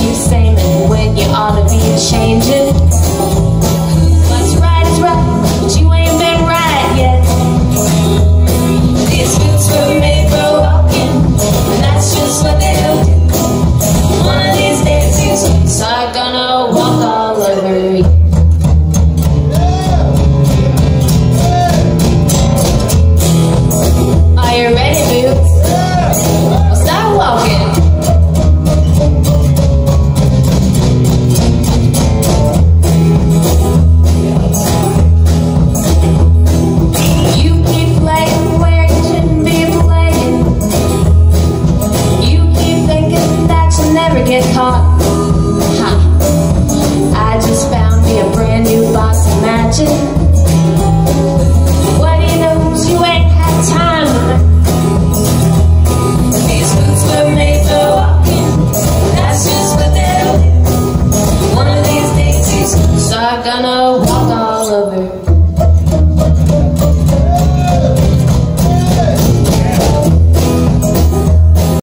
You're saying when you ought to be ashamed. Get caught. Ha! I just found me a brand new box of matches. What he knows you ain't had time. These boots were made for walking. That's just what they'll do. One of these days, boots gonna